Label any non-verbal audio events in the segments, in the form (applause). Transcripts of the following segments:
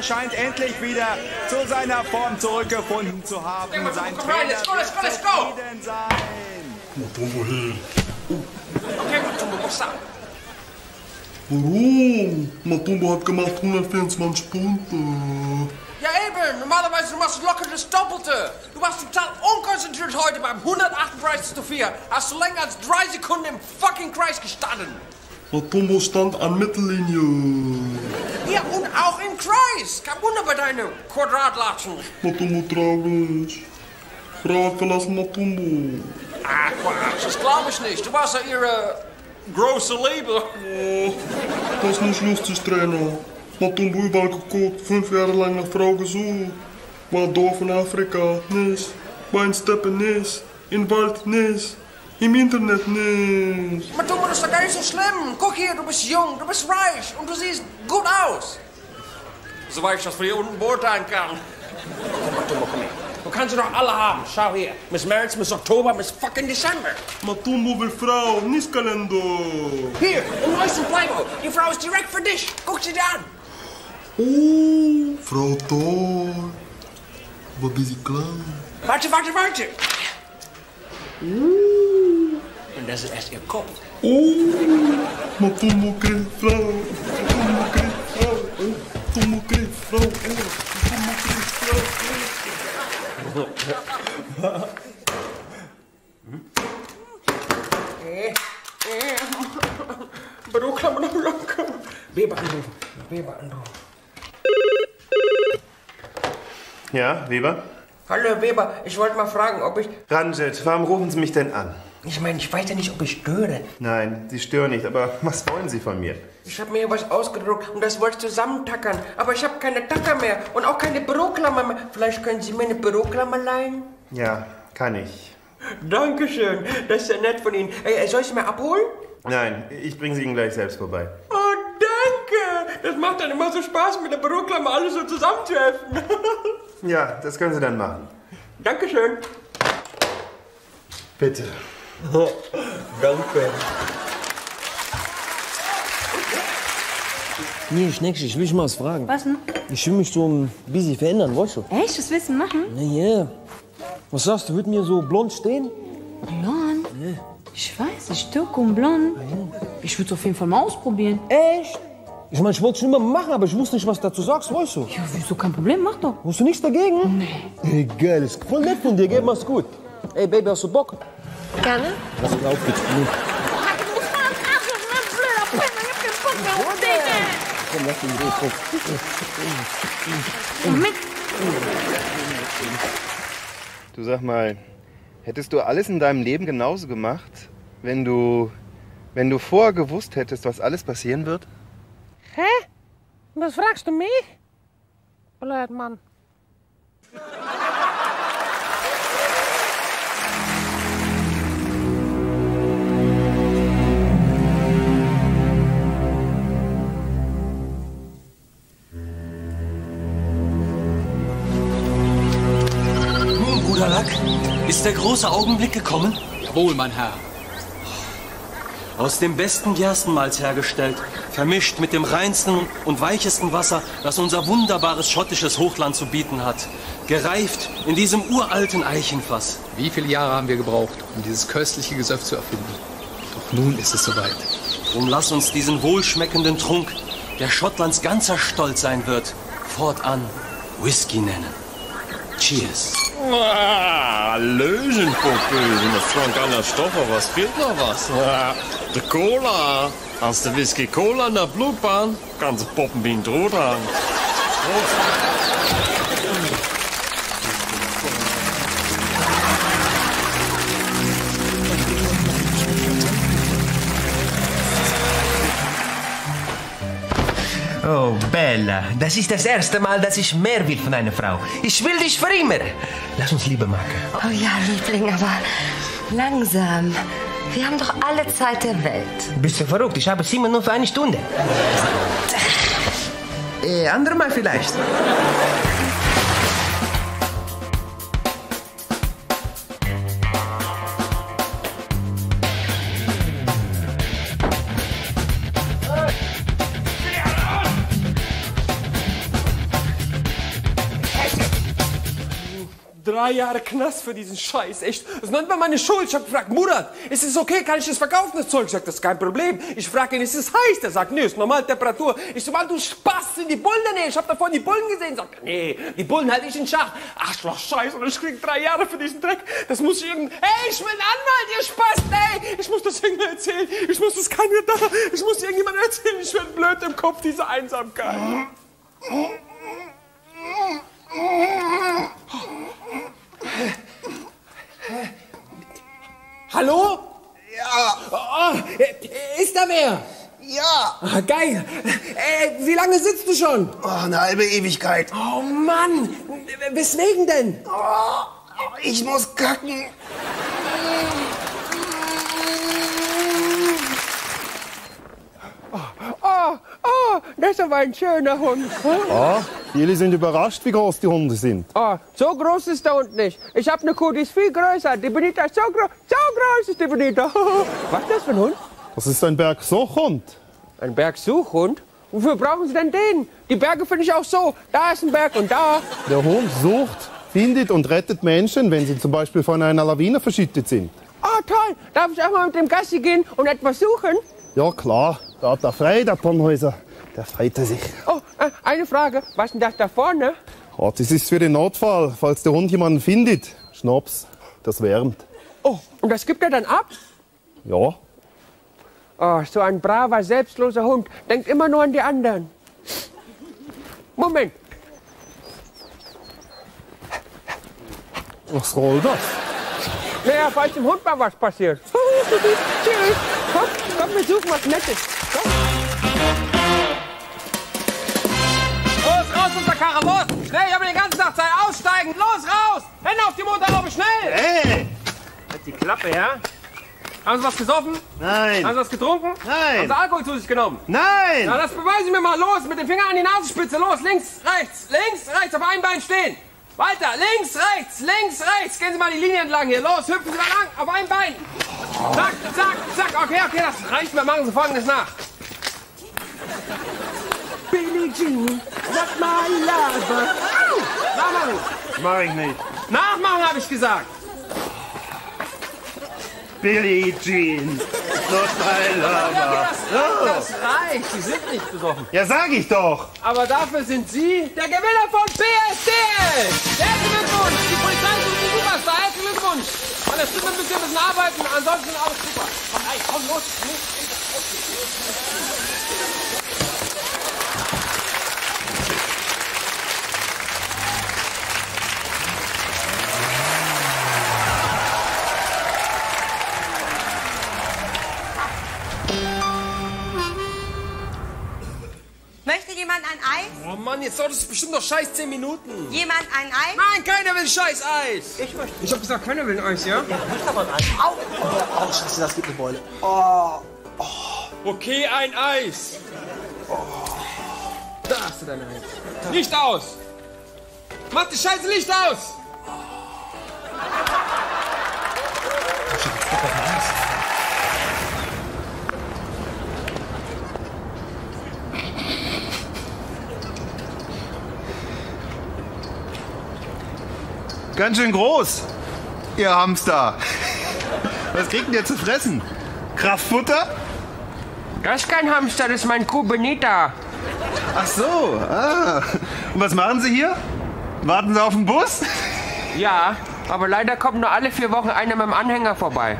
Star Center scheint endlich wieder zu seiner Form zurückgefunden zu haben. Sein rein, let's go, let's go, let's go. zufrieden sein. Okay, Matumbo, what's up? Warum? Matumbo hat gemacht 124 Punkte. Ja, eben. Normalerweise du machst du locker das Doppelte. Du warst total unkonzentriert heute beim 138 zu 4. Hast du länger als drei Sekunden im fucking Kreis gestanden. Matumbo stand an Mittellinie. Ja, und auch im Kreis. Kein Wunder bei deinen Quadratlatschen. Matumbo traurig. Frau hat verlassen Matumbo. Ah, Quatsch, das glaube ich nicht. Du warst ja ihre große Liebe. Oh, das ist nicht lustig, Trainer. Matumbo überall geguckt, fünf Jahre lang nach Frau gesucht. War Dorf in Afrika, nicht. War in Steppen, nicht. In Wald, nicht. Im Internet, nicht. Matumbo, das ist doch gar nicht so schlimm. Guck hier, du bist jung, du bist reich und du siehst gut aus. Soweit ich das von hier unten beurteilen kann. Komm, Matumbo, komm her. Du kannst sie doch alle haben. Schau hier. Miss März, Miss Oktober, Miss fucking Dezember. Matumbo will Frau, nicht Kalender. Hier, im neuesten Playboy. Die Frau ist direkt für dich. Guck sie dir an. Oh, Frau toll. Aber bisschen klein. Warte, warte, warte. Und das ist erst ihr Kopf. Oh, kriegt Frau. Kriegt Frau. Oh, kriegt Frau. Kriegt Frau. Büroklammer noch locker. Weber anrufen. Weber anrufen. Ja, Weber? Hallo, Weber. Ich wollte mal fragen, ob ich... Ranjit, warum rufen Sie mich denn an? Ich meine, ich weiß ja nicht, ob ich störe. Nein, Sie stören nicht, aber was wollen Sie von mir? Ich habe mir hier was ausgedruckt und das wollte ich zusammentackern. Aber ich habe keine Tacker mehr und auch keine Büroklammer mehr. Vielleicht können Sie mir eine Büroklammer leihen? Ja, kann ich. Dankeschön. Das ist ja nett von Ihnen. Äh, soll ich sie mir abholen? Nein, ich bringe Sie Ihnen gleich selbst vorbei. Oh, danke. Das macht dann immer so Spaß, mit der Büroklammer alles so zusammenzuhelfen. Ja, das können Sie dann machen. Dankeschön. Bitte. (laughs) Danke. Nee, Schneckchen, ich will dich mal was fragen. Was denn? Ich will mich so ein bisschen verändern, weißt du? Echt? Was willst du machen? Na ja. Was sagst du, wird mir so blond stehen? Blond? Ich weiß nicht, Türko und blond. Ich würde es auf jeden Fall mal ausprobieren. Echt? Ich meine, ich wollte es schon immer machen, aber ich wusste nicht, was du dazu sagst, weißt du? Ja, wieso kein Problem? Mach doch. Hast du nichts dagegen? Nee. Ey, geil, ist voll nett von dir, gell, mach's gut. Ey, Baby, hast du Bock? Gerne. Lass uns auf geht's. Nee. Komm, lass ihn komm. Du sag mal, hättest du alles in deinem Leben genauso gemacht, wenn du, wenn du vorher gewusst hättest, was alles passieren wird? Hä? Das fragst du mich? Blöd, Mann. Lack, ist der große Augenblick gekommen? Jawohl, mein Herr. Aus dem besten Gerstenmalz hergestellt, vermischt mit dem reinsten und weichesten Wasser, das unser wunderbares schottisches Hochland zu bieten hat. Gereift in diesem uralten Eichenfass. Wie viele Jahre haben wir gebraucht, um dieses köstliche Gesöff zu erfinden? Doch nun ist es soweit. Drum lass uns diesen wohlschmeckenden Trunk, der Schottlands ganzer Stolz sein wird, fortan Whisky nennen. Cheers. Hallöchen, Popösen. Frank an der Stoffer, was fehlt noch was? Ah, de Cola. Hast du Whisky Cola in der Blutbahn? Kannst du poppen wie ein Drohdrang. Oh, Bella, das ist das erste Mal, dass ich mehr will von einer Frau. Ich will dich für immer. Lass uns Liebe machen. Oh ja, Liebling, aber langsam. Wir haben doch alle Zeit der Welt. Bist du verrückt? Ich habe Simon nur für eine Stunde. Äh, andermal vielleicht. Drei Jahre Knast für diesen Scheiß, echt. Das nennt man meine Schuld. Ich hab gefragt, Murat, ist es okay, kann ich das verkaufen, das Zeug? Ich sag, das ist kein Problem. Ich frage ihn, ist es heiß? Der sagt, nee, ist normal Temperatur. Ich so, Mann, du Spaß, sind die Bullen nee, Ich hab da vorhin die Bullen gesehen. Sagt, er, nee, die Bullen halte ich in Schach. Arschloch, Scheiße, und ich krieg drei Jahre für diesen Dreck. Das muss ich irgendwie, ey, ich will Anwalt, ihr Spaß, ey. Ich muss das irgendwann erzählen. Ich muss das keiner da. Ich muss irgendjemandem erzählen. Ich werde blöd im Kopf, diese Einsamkeit. Hallo? Ja. Oh, ist da wer? Ja. Ah, geil. Äh, wie lange sitzt du schon? Oh, eine halbe Ewigkeit. Oh Mann, weswegen denn? Oh, ich muss kacken. Oh, das ist aber ein schöner Hund. Ah, viele sind überrascht, wie groß die Hunde sind. Oh, so groß ist der Hund nicht. Ich habe eine Kuh, die ist viel größer. Die Benita ist so groß. So groß ist die Benita. (laughs) Was ist das für ein Hund? Das ist ein Bergsuchhund. Ein Bergsuchhund? Wofür brauchen Sie denn den? Die Berge finde ich auch so. Da ist ein Berg und da. Der Hund sucht, findet und rettet Menschen, wenn sie zum Beispiel von einer Lawine verschüttet sind. Oh, toll. Darf ich auch mal mit dem Gassi gehen und etwas suchen? Ja, klar. Da hat er frei, der Tannhäuser. Der freut er sich. Oh, äh, eine Frage. Was ist denn das da vorne? Ah, das ist für den Notfall, falls der Hund jemanden findet. Schnaps, das wärmt. Oh, und das gibt er dann ab? Ja. Oh, so ein braver, selbstloser Hund. Denkt immer nur an die anderen. Moment. Was soll das? Naja, falls dem Hund mal was passiert. (laughs) Tschüss. Komm, komm, wir suchen was Nettes. Hände auf die Motorhaube, schnell! Hey! Halt die Klappe, ja? Haben Sie was gesoffen? Nein! Haben Sie was getrunken? Nein! Haben Sie Alkohol zu sich genommen? Nein! Na, das beweisen Sie mir mal. Los, mit dem Finger an die Nasenspitze. Los, links, rechts, links, rechts, auf einem Bein stehen. Weiter, links, rechts, links, rechts. Gehen Sie mal die Linie entlang hier. Los, hüpfen Sie mal lang, auf einem Bein. Zack, zack, zack. Okay, okay, das reicht mir. Machen Sie Folgendes nach. Billie Jean, not my lover. Au! Nachmachen. Mach ich nicht. Nachmachen, habe ich gesagt. Billie Jean, my lover. Das, das reicht. Sie sind nicht besoffen. Ja, sag ich doch. Aber dafür sind Sie der Gewinner von PSDL. Herzlichen Glückwunsch. Die Polizei ist ein Superstar. Herzlichen Glückwunsch. Und das stimmt ein bisschen, ein bisschen arbeiten. Ansonsten alles super. Komm, komm, los. Mann, jetzt dauert es bestimmt noch scheiß 10 Minuten. Jemand ein Eis? Nein, keiner will scheiß Eis. Ich möchte. Ich hab gesagt, keiner will ein Eis, ja? Ja, nicht aber ein Eis. Au! Oh, oh, Scheiße, das gibt eine Beule. Oh. Okay, ein Eis. Da hast du dein Eis. Licht aus. Mach das scheiße Licht aus. Ganz schön groß, ihr Hamster. Was kriegt denn ihr zu fressen? Kraftfutter? Das ist kein Hamster, das ist mein Kuh Benita. Ach so, ah. Und was machen Sie hier? Warten Sie auf den Bus? Ja, aber leider kommt nur alle vier Wochen einer mit dem Anhänger vorbei.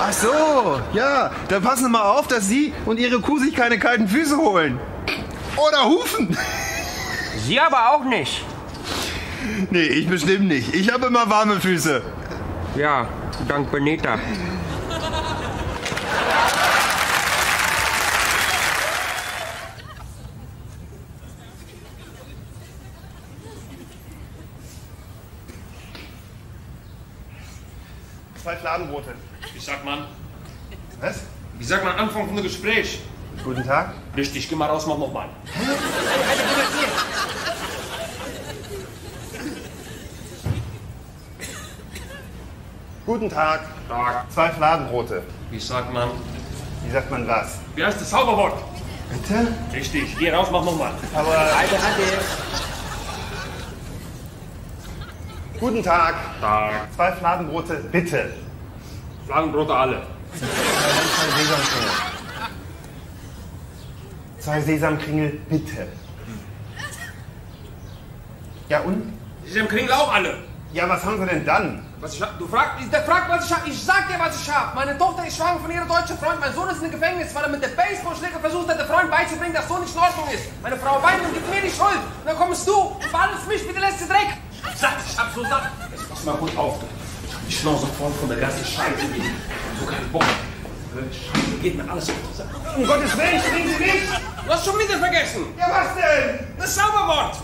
Ach so, ja. Dann passen Sie mal auf, dass Sie und Ihre Kuh sich keine kalten Füße holen. Oder Hufen. Sie aber auch nicht. Nee, ich bestimmt nicht. Ich habe immer warme Füße. Ja, dank Benita. Zwei Fladenbrote. Wie sagt man? Was? Wie sagt man Anfang von einem Gespräch? Guten Tag. Richtig, geh mal raus, mach nochmal. (laughs) Guten Tag. Tag. Zwei Fladenbrote. Wie sagt man? Wie sagt man was? Wie heißt das Zauberwort? Bitte? Richtig, geh raus, mach nochmal. Aber. Alter, Ade. Guten Tag. Tag. Zwei Fladenbrote, bitte. Fladenbrote alle. Zwei Sesamkringel. Zwei Sesamkringel, bitte. Ja und? Sie haben Kringel auch alle. Ja, was haben Sie denn dann? Was ich hab, du fragst, der fragt, was ich hab. Ich sag dir, was ich hab. Meine Tochter ist schwanger von ihrem deutschen Freund. Mein Sohn ist im Gefängnis, weil er mit der Baseballschläger versucht hat, der Freund beizubringen, dass so nicht in Ordnung ist. Meine Frau weint und gibt mir die Schuld. Und dann kommst du und behandelst mich wie der letzte Dreck. Sag, ich hab so satt. Jetzt pass mal gut auf. Ich hab die Schnauze voll von der ganzen Scheiße. Ich hab so keinen Bock. Scheiße, geht mir alles auf. Um Gottes Willen, springen Sie nicht! Du hast schon wieder vergessen! Ja, was denn? Das Zauberwort!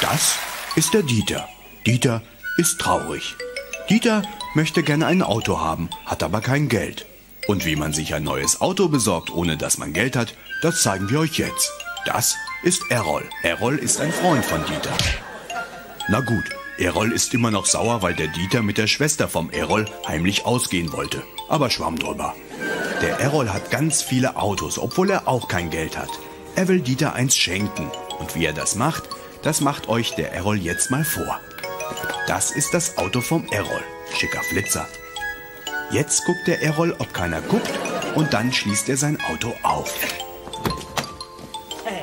Das ist der Dieter. Dieter ist traurig. Dieter möchte gerne ein Auto haben, hat aber kein Geld. Und wie man sich ein neues Auto besorgt, ohne dass man Geld hat, das zeigen wir euch jetzt. Das ist Errol. Errol ist ein Freund von Dieter. Na gut, Errol ist immer noch sauer, weil der Dieter mit der Schwester vom Errol heimlich ausgehen wollte. Aber schwamm drüber. Der Errol hat ganz viele Autos, obwohl er auch kein Geld hat. Er will Dieter eins schenken. Und wie er das macht, das macht euch der Errol jetzt mal vor. Das ist das Auto vom Errol. Schicker Flitzer. Jetzt guckt der Errol, ob keiner guckt, und dann schließt er sein Auto auf.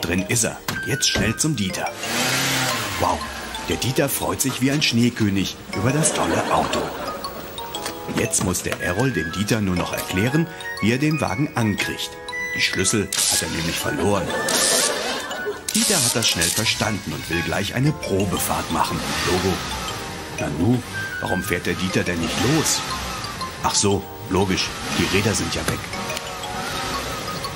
Drin ist er. Jetzt schnell zum Dieter. Wow, der Dieter freut sich wie ein Schneekönig über das tolle Auto. Jetzt muss der Errol dem Dieter nur noch erklären, wie er den Wagen ankriegt. Die Schlüssel hat er nämlich verloren. Dieter hat das schnell verstanden und will gleich eine Probefahrt machen. Logo. Na nu, warum fährt der Dieter denn nicht los? Ach so, logisch, die Räder sind ja weg.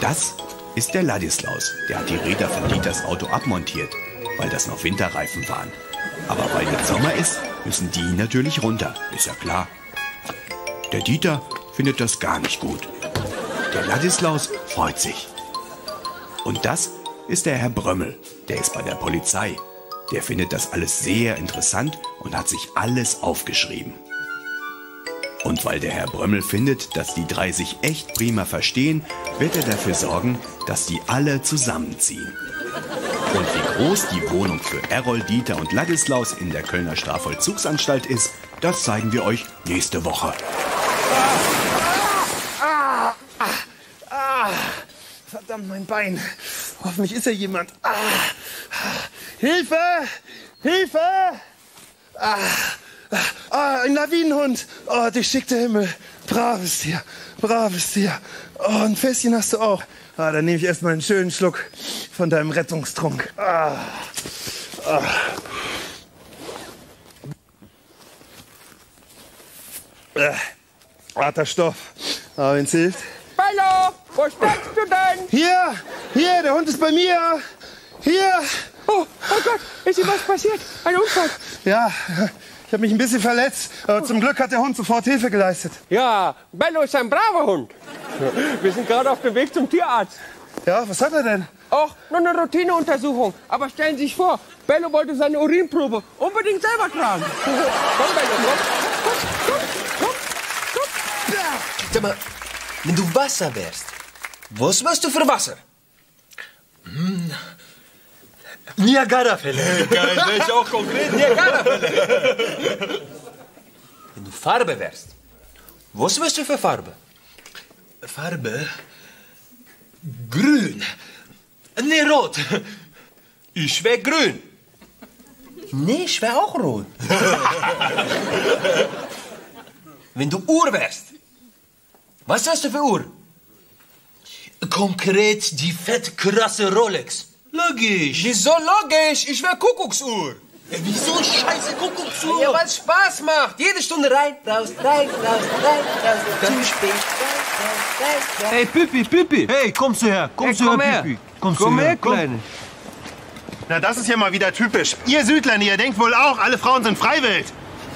Das ist der Ladislaus. Der hat die Räder von Dieters Auto abmontiert, weil das noch Winterreifen waren. Aber weil jetzt Sommer ist, müssen die natürlich runter, ist ja klar. Der Dieter findet das gar nicht gut. Der Ladislaus freut sich. Und das ist der Herr Brömmel. Der ist bei der Polizei. Der findet das alles sehr interessant und hat sich alles aufgeschrieben. Und weil der Herr Brömmel findet, dass die drei sich echt prima verstehen, wird er dafür sorgen, dass die alle zusammenziehen. Und wie groß die Wohnung für Errol, Dieter und Ladislaus in der Kölner Strafvollzugsanstalt ist, das zeigen wir euch nächste Woche. Ah, ah, ah. Verdammt, mein Bein. Hoffentlich ist ja jemand. Ah, Hilfe! Hilfe! Ah, ah, ein Lawinenhund. Oh, der schickte Himmel. Braves Tier, braves Tier. Oh, ein Fässchen hast du auch. Ah, dann nehme ich erst mal einen schönen Schluck von deinem Rettungstrunk. Ah, ah. Äh, harter Stoff. Aber wenn's hilft. Hallo, wo steckst du denn? Hier, hier, der Hund ist bei mir. Hier. Oh, oh Gott, ist ihm was passiert? Ein Unfall? Ja, ich habe mich ein bisschen verletzt. Aber zum Glück hat der Hund sofort Hilfe geleistet. Ja, Bello ist ein braver Hund. Wir sind gerade auf dem Weg zum Tierarzt. Ja, was hat er denn? Och, nur eine Routineuntersuchung. Aber stellen Sie sich vor, Bello wollte seine Urinprobe unbedingt selber tragen. (laughs) Komm, Bello, komm. Komm, komm, komm, komm. Sag mal, wenn du Wasser wärst, was wärst du für Wasser? Hm. Niagara-Fälle. Geil, welche auch konkret Niagara-Fälle. Wenn du Farbe wärst, was wärst du für Farbe? Farbe? Grün. Nee, rot. Ich wär grün. Nee, ich wär auch rot. (laughs) Wenn du Uhr wärst, was wärst du für Uhr? Konkret die fett krasse Rolex. Logisch. Wieso logisch? Ich wär Kuckucksuhr. Wieso scheiße Kuckucksuhr? Ja, weil es Spaß macht. Jede Stunde rein, raus, rein, raus, rein, raus. Zu spät. Hey, Pippi, Pippi. Hey, kommst du her? Kommst Hey, du komm her, her. Pippi? Kommst Komm du her, her? Komm. Kleine. Na, das ist ja mal wieder typisch. Ihr Südländer, ihr denkt wohl auch, alle Frauen sind freiwild.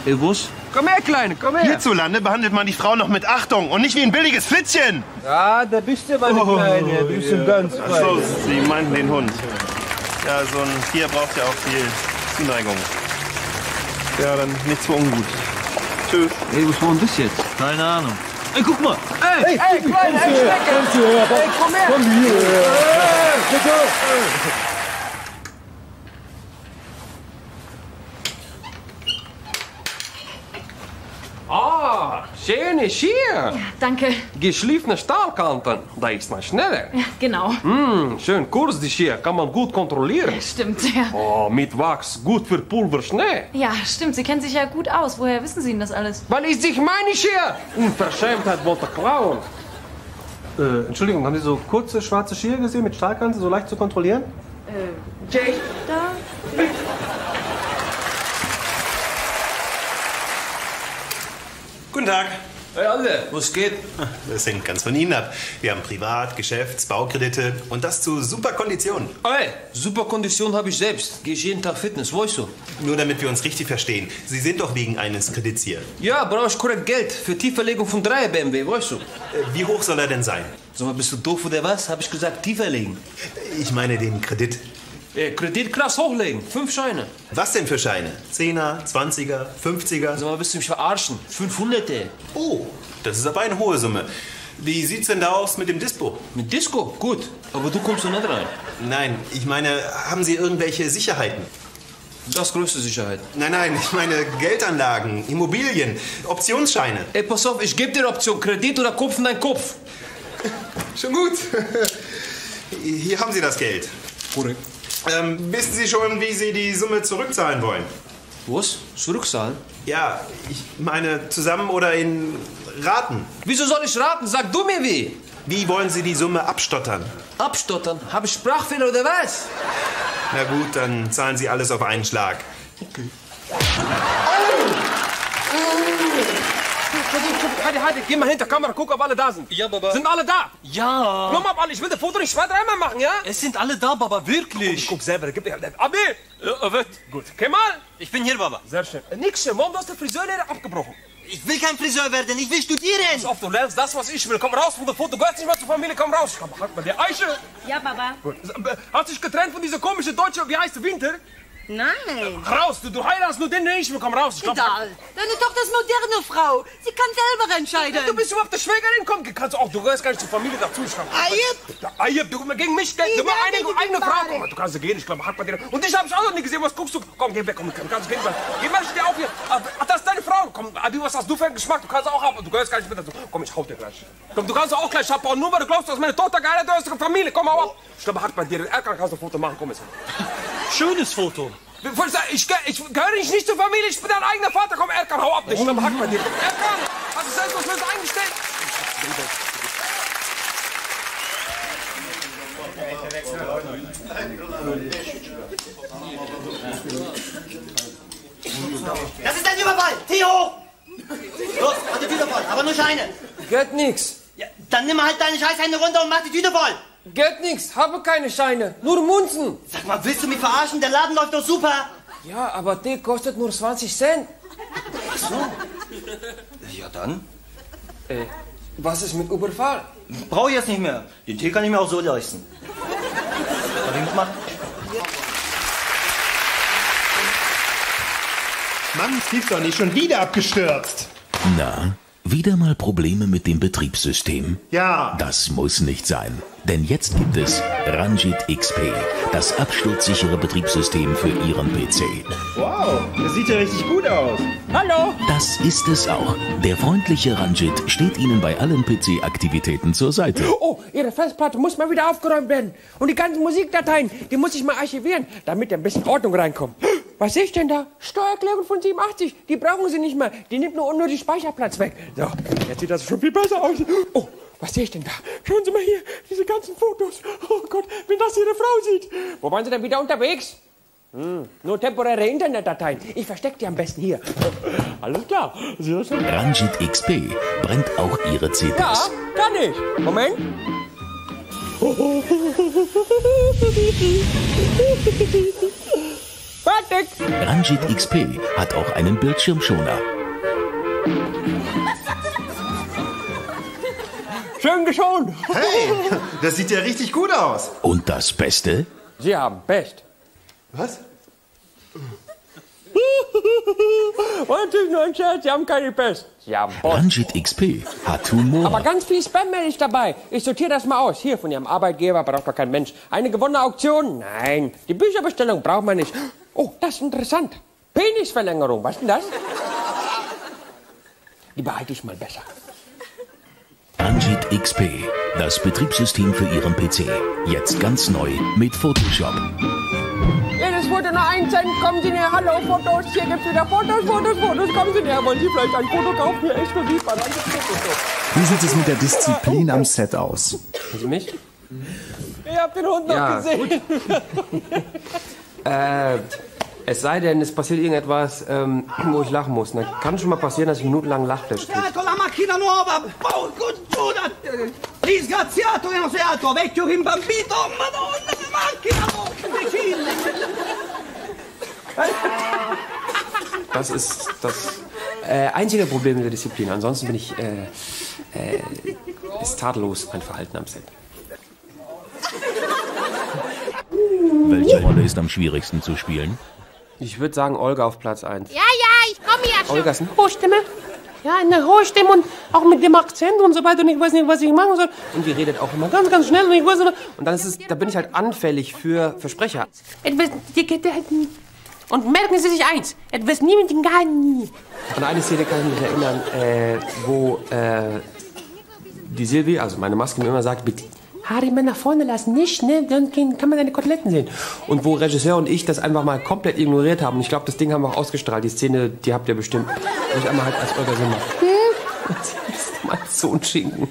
Ey, was? Komm her, Kleine, komm her. Hierzulande behandelt man die Frau noch mit Achtung und nicht wie ein billiges Flitzchen. Ja, da bist du, meine Kleine. Du bist ein ganz Ach so, Sie meinten den Hund. Ja, so ein Tier braucht ja auch viel Zuneigung. Ja, dann nichts für ungut. Tschüss. Ey, was war denn das jetzt? Keine Ahnung. Ey, guck mal. Ey, ey, kleine Eckstrecke. Ey, komm her. Komm hier. Bitte. Ah, schöne Schier. Danke. Geschliffene Stahlkanten. Da ist man schneller. Ja, genau. Hm, schön kurz die Schier. Kann man gut kontrollieren. Stimmt, ja. Oh, mit Wachs. Gut für Pulver Schnee. Ja, stimmt. Sie kennen sich ja gut aus. Woher wissen Sie denn das alles? Weil ich sich meine Schier. Unverschämtheit wollte klauen. Äh, Entschuldigung, haben Sie so kurze schwarze Skier gesehen mit Stahlkante, so leicht zu kontrollieren? Äh, Jay? Da? Guten Tag. Hey, alle, was geht? Das hängt ganz von Ihnen ab. Wir haben Privat-, Geschäfts-, Baukredite und das zu super Konditionen. Ey, super Kondition habe ich selbst. Gehe ich jeden Tag Fitness, weißt du? Nur damit wir uns richtig verstehen. Sie sind doch wegen eines Kredits hier. Ja, brauche ich korrekt Geld für Tieferlegung von 3 BMW, weißt du? Wie hoch soll er denn sein? Sag mal, bist du doof oder was? Habe ich gesagt, tiefer legen. Ich meine den Kredit. Äh, Kredit krass hochlegen. Fünf Scheine. Was denn für Scheine? Zehner, Zwanziger, Fünfziger? Sag mal, willst du mich verarschen? 500 Oh, das ist aber eine hohe Summe. Wie sieht's denn da aus mit dem Dispo? Mit Disco? Gut. Aber du kommst doch nicht rein. Nein, ich meine, haben Sie irgendwelche Sicherheiten? Das größte Sicherheit. Nein, nein, ich meine Geldanlagen, Immobilien, Optionsscheine. Ey, pass auf, ich gebe dir Option. Kredit oder Kopf in deinen Kopf. (laughs) Schon gut. Hier haben Sie das Geld. Korrekt. Ähm, wissen Sie schon, wie Sie die Summe zurückzahlen wollen? Was? Zurückzahlen? Ja, ich meine zusammen oder in Raten. Wieso soll ich raten? Sag du mir wie. Wie wollen Sie die Summe abstottern? Abstottern? Habe ich Sprachfehler oder was? Na gut, dann zahlen Sie alles auf einen Schlag. Okay. Heidi, Heidi, geh mal hinter Kamera, guck, ob alle da sind. Ja, Baba. Sind alle da? Ja. Komm ab, alle, ich will das Foto nicht zwei, dreimal machen, ja? Es sind alle da, Baba, wirklich. Ich guck selber, gib dir. Abi! Ja, wird. Gut. Kemal! Ich bin hier, Baba. Sehr schön. Äh, Nix schön, warum du hast die Friseurlehre abgebrochen? Ich will kein Friseur werden, ich will studieren. Pass auf, du lernst das, was ich will. Komm raus von der Foto, du gehörst nicht mehr zur Familie, komm raus. Komm, halt mal die Eiche. Ja, Papa. Gut. Hast dich getrennt von dieser komischen Deutsche, wie heißt der Winter? Nein. Raus, du, du heiratest nur den, den ich komm raus. Ich glaub, Egal. Deine Tochter ist moderne Frau. Sie kann selber entscheiden. Du bist überhaupt der Schwägerin, komm, kannst du auch, du gehörst gar nicht zur Familie dazu. Ich glaub, Ayeb. Ayeb, du gegen mich, gegen, du Ja, eine eigene Frau. Komm, du kannst gehen, ich glaube, hat bei dir. Und dich hab ich auch noch nie gesehen, was guckst du? Komm, geh weg, komm, du kannst gehen. Geh mal, steh auf hier. Ach, das ist deine Frau. Komm, Abi, was hast du für einen Geschmack? Du kannst auch haben, du gehörst gar nicht mit dazu. Komm, ich hau dir gleich. Komm, du kannst auch gleich abbauen, nur weil du glaubst, dass meine Tochter geheiratet ist, Familie. Komm, hau ab. Ich glaube, hat bei dir. Erkan kannst du ein Foto machen, komm jetzt. Schönes Foto. Ich, ich, ich gehöre nicht, nicht zur Familie, ich bin dein eigener Vater. Komm, Erkan, hau ab. Ich glaube, hat bei dir. Erkan, hast du selbstlos eingestellt? Das ist ein Überfall! Theo! Los, mach die Tüte voll, aber nur Scheine. Geht nix. Ja, dann nimm halt deine Scheißhände runter und mach die Tüte voll. Geht nix, habe keine Scheine, nur Munzen. Sag mal, willst du mich verarschen? Der Laden läuft doch super. Ja, aber der kostet nur 20 Cent. Ach so. Ja, dann. Äh, was ist mit Überfall? Brauche ich jetzt nicht mehr. Den Tee kann ich mir auch so leisten. Soll ich mitmachen? Mann, es gibt's doch nicht. Schon wieder abgestürzt. Na, wieder mal Probleme mit dem Betriebssystem? Ja. Das muss nicht sein. Denn jetzt gibt es Ranjit XP, das absturzsichere Betriebssystem für Ihren PC. Wow, das sieht ja richtig gut aus. Hallo. Das ist es auch. Der freundliche Ranjit steht Ihnen bei allen PC-Aktivitäten zur Seite. Oh, Ihre Festplatte muss mal wieder aufgeräumt werden. Und die ganzen Musikdateien, die muss ich mal archivieren, damit ein bisschen Ordnung reinkommt. Was sehe ich denn da? Steuererklärung von 87. Die brauchen Sie nicht mehr. Die nimmt nur unnötig Speicherplatz weg. So, jetzt sieht das schon viel besser aus. Oh, was sehe ich denn da? Schauen Sie mal hier, diese ganzen Fotos. Oh Gott, wenn das Ihre Frau sieht. Wo waren Sie denn wieder unterwegs? Hm, nur temporäre Internetdateien. Ich verstecke die am besten hier. Alles klar. Ranjit XP brennt auch Ihre CDs. Ja, kann ich. Moment. (laughs) Fertig. Ranjit XP hat auch einen Bildschirmschoner. Schön geschont. Hey, das sieht ja richtig gut aus. Und das Beste? Sie haben Pest. Was? Und natürlich nur ein Scherz, Sie haben keine Pest. Jawohl. Ranjit XP hat Humor. Aber ganz viel Spam-Mail ist dabei. Ich sortiere das mal aus. Hier, von Ihrem Arbeitgeber braucht doch kein Mensch. Eine gewonnene Auktion? Nein. Die Bücherbestellung braucht man nicht. Oh, das ist interessant. Penisverlängerung, was denn das? Die behalte ich mal besser. Ranjit XP, das Betriebssystem für Ihren PC. Jetzt ganz neu mit Photoshop. Jedes Foto nur ein Cent. Kommen Sie näher. Hallo, Fotos. Hier gibt's wieder Fotos, Fotos, Fotos. Kommen Sie näher. Wollen Sie vielleicht ein Foto kaufen? Hier exklusiv bei. Wie sieht es mit der Disziplin am Set aus? Hören Sie mich? Ich hab den Hund noch Ja, gesehen. (laughs) Äh, es sei denn, es passiert irgendetwas, ähm, wo ich lachen muss. Dann kann schon mal passieren, dass ich minutenlang Lachflash kriege. Con la macchina nuova, porco Giuda! Disgraziato che non sei altro, vecchio rimbambito! Madonna, che macchina! oh, imbecille! Das ist das äh, einzige Problem mit der Disziplin. Ansonsten bin ich äh, äh, ist tadellos mein Verhalten am Set. Rolle ist am schwierigsten zu spielen? Ich würde sagen Olga auf Platz 1. Ja, ja, ich komme ja schon. Olga ist ein hohe Stimme. Ja, eine hohe Stimme und auch mit dem Akzent und so weiter. Und ich weiß nicht, was ich machen soll. Und die redet auch immer ganz, ganz schnell. Und, ich weiß nicht, und dann ist es, da bin ich halt anfällig für Versprecher. Etwas, die geht nie. Und merken Sie sich eins: etwas nie mit dem gar nie. An eine Szene kann ich mich erinnern, äh, wo äh, die Silvi, also meine Maske, mir immer sagt, bitte Haare immer nach vorne lassen, nicht, ne? Dann kann man deine Koteletten sehen. Und wo Regisseur und ich das einfach mal komplett ignoriert haben. Und ich glaube, das Ding haben wir auch ausgestrahlt. Die Szene, die habt ihr bestimmt. Wo ich einmal halt als Olga mache. Hm? Mal so ein Schinken.